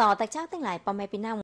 ต่อจากเจ้าทั้งหลายปอมแม่พี่น้อง